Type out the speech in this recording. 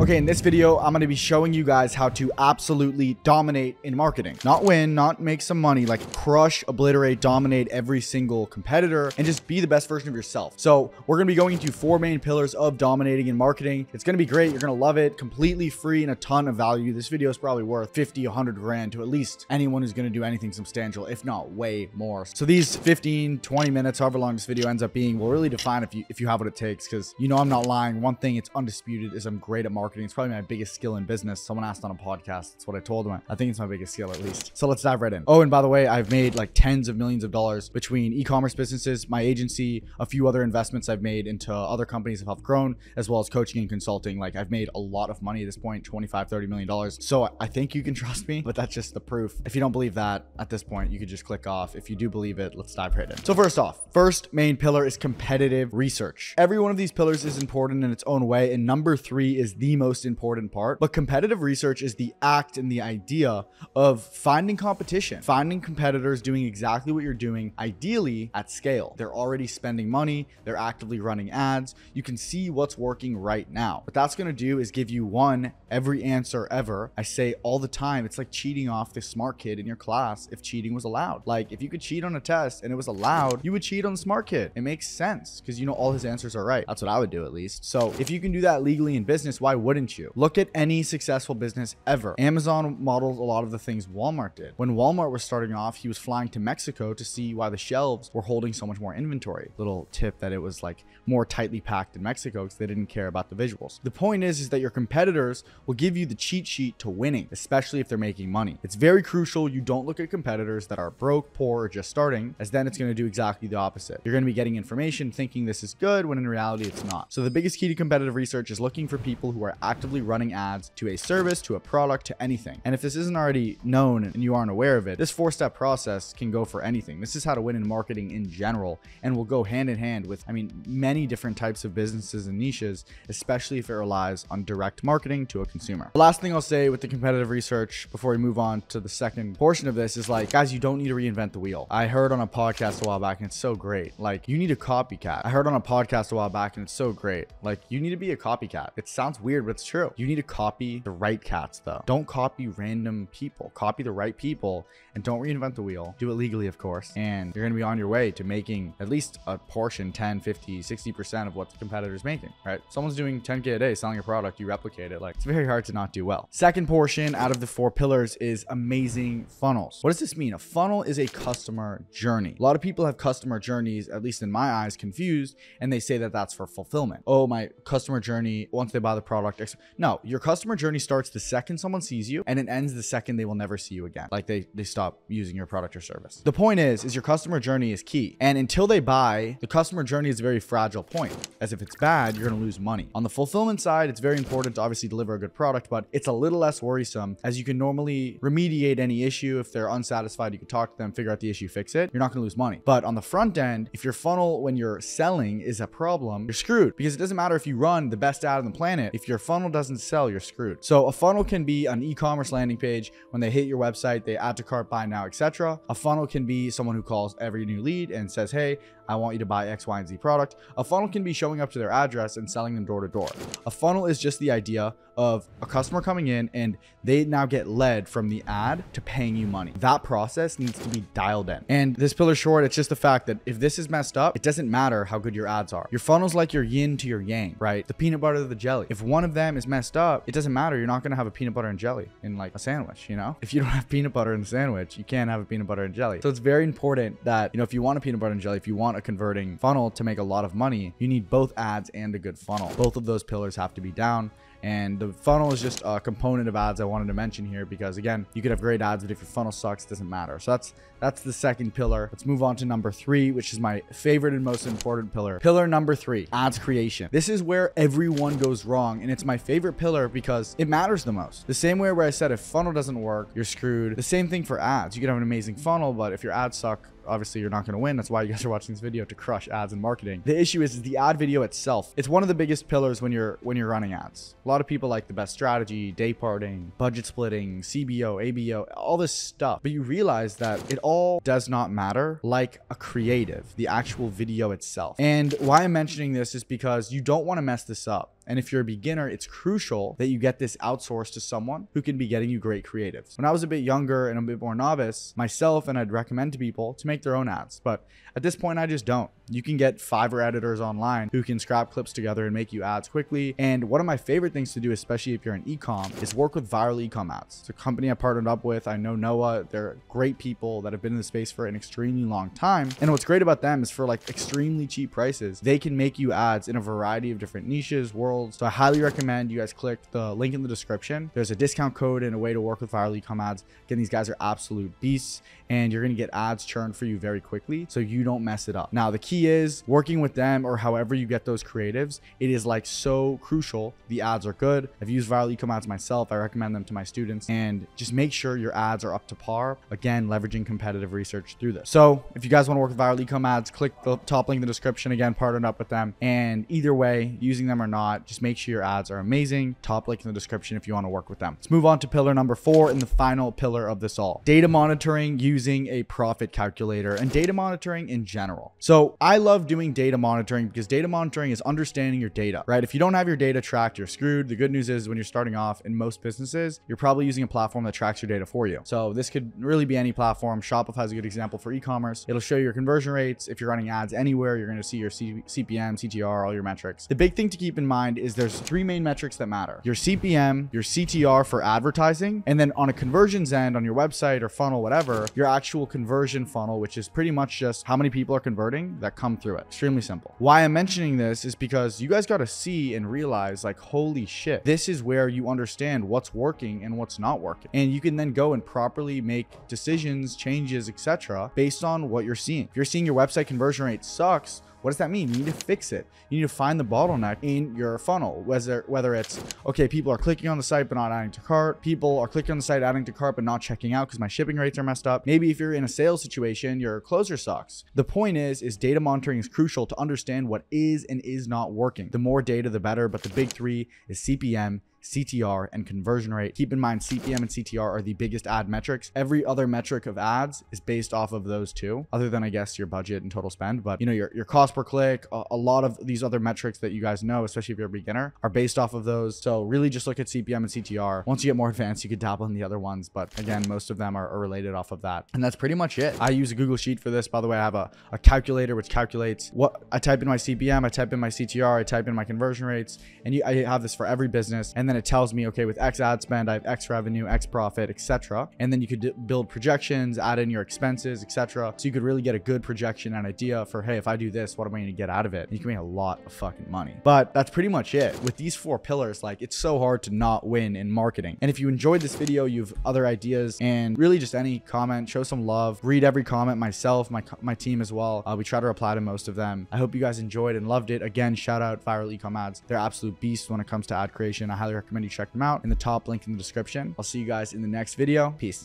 Okay, in this video, I'm going to be showing you guys how to absolutely dominate in marketing. Not win, not make some money, like crush, obliterate, dominate every single competitor, and just be the best version of yourself. So we're going to be going into four main pillars of dominating in marketing. It's going to be great. You're going to love it. Completely free and a ton of value. This video is probably worth 50, 100 grand to at least anyone who's going to do anything substantial, if not way more. So these 15, 20 minutes, however long this video ends up being, will really define if you if you have what it takes. Because you know I'm not lying. One thing it's undisputed is I'm great at marketing marketing. It's probably my biggest skill in business. Someone asked on a podcast. That's what I told them. I think it's my biggest skill at least. So let's dive right in. Oh, and by the way, I've made like tens of millions of dollars between e-commerce businesses, my agency, a few other investments I've made into other companies that have grown, as well as coaching and consulting. Like I've made a lot of money at this point, 25, 30 million dollars. So I think you can trust me, but that's just the proof. If you don't believe that at this point, you could just click off. If you do believe it, let's dive right in. So first off, first main pillar is competitive research. Every one of these pillars is important in its own way. And number three is the most important part. But competitive research is the act and the idea of finding competition, finding competitors doing exactly what you're doing, ideally at scale. They're already spending money, they're actively running ads. You can see what's working right now. What that's going to do is give you one, every answer ever. I say all the time, it's like cheating off the smart kid in your class if cheating was allowed. Like if you could cheat on a test and it was allowed, you would cheat on the smart kid. It makes sense because you know all his answers are right. That's what I would do at least. So if you can do that legally in business, why wouldn't you? Look at any successful business ever. Amazon modeled a lot of the things Walmart did. When Walmart was starting off, he was flying to Mexico to see why the shelves were holding so much more inventory. Little tip that it was like more tightly packed in Mexico because they didn't care about the visuals. The point is, is that your competitors will give you the cheat sheet to winning, especially if they're making money. It's very crucial you don't look at competitors that are broke, poor, or just starting, as then it's going to do exactly the opposite. You're going to be getting information thinking this is good when in reality it's not. So the biggest key to competitive research is looking for people who are actively running ads to a service, to a product, to anything. And if this isn't already known and you aren't aware of it, this four step process can go for anything. This is how to win in marketing in general and will go hand in hand with, I mean, many different types of businesses and niches, especially if it relies on direct marketing to a consumer. The last thing I'll say with the competitive research before we move on to the second portion of this is like, guys, you don't need to reinvent the wheel. I heard on a podcast a while back and it's so great. Like, you need a copycat. I heard on a podcast a while back and it's so great. Like, you need to be a copycat. It sounds weird, but it's true. You need to copy the right cats though. Don't copy random people. Copy the right people and don't reinvent the wheel. Do it legally, of course. And you're going to be on your way to making at least a portion 10, 50, 60% of what the competitor's making, right? Someone's doing 10K a day selling a product, you replicate it. Like it's very hard to not do well. Second portion out of the four pillars is amazing funnels. What does this mean? A funnel is a customer journey. A lot of people have customer journeys, at least in my eyes, confused, and they say that that's for fulfillment. Oh, my customer journey, once they buy the product. No, your customer journey starts the second someone sees you and it ends the second they will never see you again. Like they, they stop using your product or service. The point is, is your customer journey is key. And until they buy, the customer journey is a very fragile point. As if it's bad, you're to lose money. On the fulfillment side, it's very important to obviously deliver a good product, but it's a little less worrisome as you can normally remediate any issue. If they're unsatisfied, you can talk to them, figure out the issue, fix it. You're not going to lose money. But on the front end, if your funnel when you're selling is a problem, you're screwed because it doesn't matter if you run the best ad on the planet. If your funnel doesn't sell, you're screwed. So a funnel can be an e-commerce landing page. When they hit your website, they add to cart, buy now, etc. A funnel can be someone who calls every new lead and says, hey, I want you to buy X, Y, and Z product. A funnel can be showing up to their address and selling them door to door. A funnel is just the idea of a customer coming in and they now get led from the ad to paying you money. That process needs to be dialed in. And this pillar short, it's just the fact that if this is messed up, it doesn't matter how good your ads are. Your funnel's like your yin to your yang, right? The peanut butter to the jelly. If one of them is messed up, it doesn't matter. You're not going to have a peanut butter and jelly in like a sandwich, you know? If you don't have peanut butter in the sandwich, you can't have a peanut butter and jelly. So it's very important that, you know, if you want a peanut butter and jelly, if you want a converting funnel to make a lot of money, you need both ads and a good funnel. Both of those pillars have to be down. And the funnel is just a component of ads I wanted to mention here because again, you could have great ads, but if your funnel sucks, it doesn't matter. So that's that's the second pillar. Let's move on to number three, which is my favorite and most important pillar. Pillar number three, ads creation. This is where everyone goes wrong. And it's my favorite pillar because it matters the most. The same way where I said if funnel doesn't work, you're screwed. The same thing for ads. You can have an amazing funnel, but if your ads suck, obviously you're not going to win. That's why you guys are watching this video to crush ads and marketing. The issue is, is the ad video itself. It's one of the biggest pillars when you're when you're running ads. A lot of people like the best strategy, day parting, budget splitting, CBO, ABO, all this stuff. But you realize that it all does not matter like a creative, the actual video itself. And why I'm mentioning this is because you don't want to mess this up. And if you're a beginner, it's crucial that you get this outsourced to someone who can be getting you great creatives. When I was a bit younger and a bit more novice, myself and I'd recommend to people to make their own ads. But at this point, I just don't. You can get Fiverr editors online who can scrap clips together and make you ads quickly. And one of my favorite things to do, especially if you're an ecom, is work with viral ecom ads. It's a company I partnered up with. I know Noah. They're great people that have been in the space for an extremely long time. And what's great about them is for like extremely cheap prices, they can make you ads in a variety of different niches, worlds. So I highly recommend you guys click the link in the description. There's a discount code and a way to work with viral ecom ads. Again, these guys are absolute beasts and you're going to get ads churned for you very quickly so you don't mess it up. Now, the key is working with them or however you get those creatives. It is like so crucial. The ads are good. I've used viral ecom ads myself. I recommend them to my students and just make sure your ads are up to par. Again, leveraging competitive research through this. So if you guys want to work with viral ecom ads, click the top link in the description. Again, partnered up with them. And either way, using them or not, just make sure your ads are amazing. Top link in the description if you want to work with them. Let's move on to pillar number four and the final pillar of this all. Data monitoring using a profit calculator and data monitoring in general. So I love doing data monitoring because data monitoring is understanding your data, right? If you don't have your data tracked, you're screwed. The good news is when you're starting off in most businesses, you're probably using a platform that tracks your data for you. So this could really be any platform. Shopify is a good example for e-commerce. It'll show you your conversion rates. If you're running ads anywhere, you're going to see your C CPM, CTR, all your metrics. The big thing to keep in mind is there's three main metrics that matter. Your CPM, your CTR for advertising, and then on a conversions end on your website or funnel, whatever, your actual conversion funnel, which is pretty much just how many people are converting that come through it. Extremely simple. Why I'm mentioning this is because you guys got to see and realize like, holy shit, this is where you understand what's working and what's not working. And you can then go and properly make decisions, changes, etc. based on what you're seeing. If you're seeing your website conversion rate sucks, what does that mean? You need to fix it. You need to find the bottleneck in your funnel, whether whether it's okay, people are clicking on the site but not adding to cart. People are clicking on the site, adding to cart but not checking out because my shipping rates are messed up. Maybe if you're in a sales situation, your closer sucks. The point is, is data monitoring is crucial to understand what is and is not working. The more data, the better. But the big three is CPM, CTR, and conversion rate. Keep in mind, CPM and CTR are the biggest ad metrics. Every other metric of ads is based off of those two, other than I guess your budget and total spend. But you know, your, your cost per click, a, a lot of these other metrics that you guys know, especially if you're a beginner, are based off of those. So really just look at CPM and CTR. Once you get more advanced, you could dabble in the other ones. But again, most of them are, are related off of that. And that's pretty much it. I use a Google Sheet for this. By the way, I have a, a calculator which calculates what I type in my CPM, I type in my CTR, I type in my conversion rates, and you, I have this for every business. And then it tells me, okay, with X ad spend, I have X revenue, X profit, etc. And then you could build projections, add in your expenses, etc. So you could really get a good projection and idea for, hey, if I do this, what am I going to get out of it? And you can make a lot of fucking money. But that's pretty much it. With these four pillars, like it's so hard to not win in marketing. And if you enjoyed this video, you have other ideas and really just any comment, show some love, read every comment myself, my, my team as well. Uh, we try to reply to most of them. I hope you guys enjoyed and loved it. Again, shout out Viral Ecom Ads. They're absolute beasts when it comes to ad creation. I highly recommend you check them out in the top link in the description. I'll see you guys in the next video. Peace.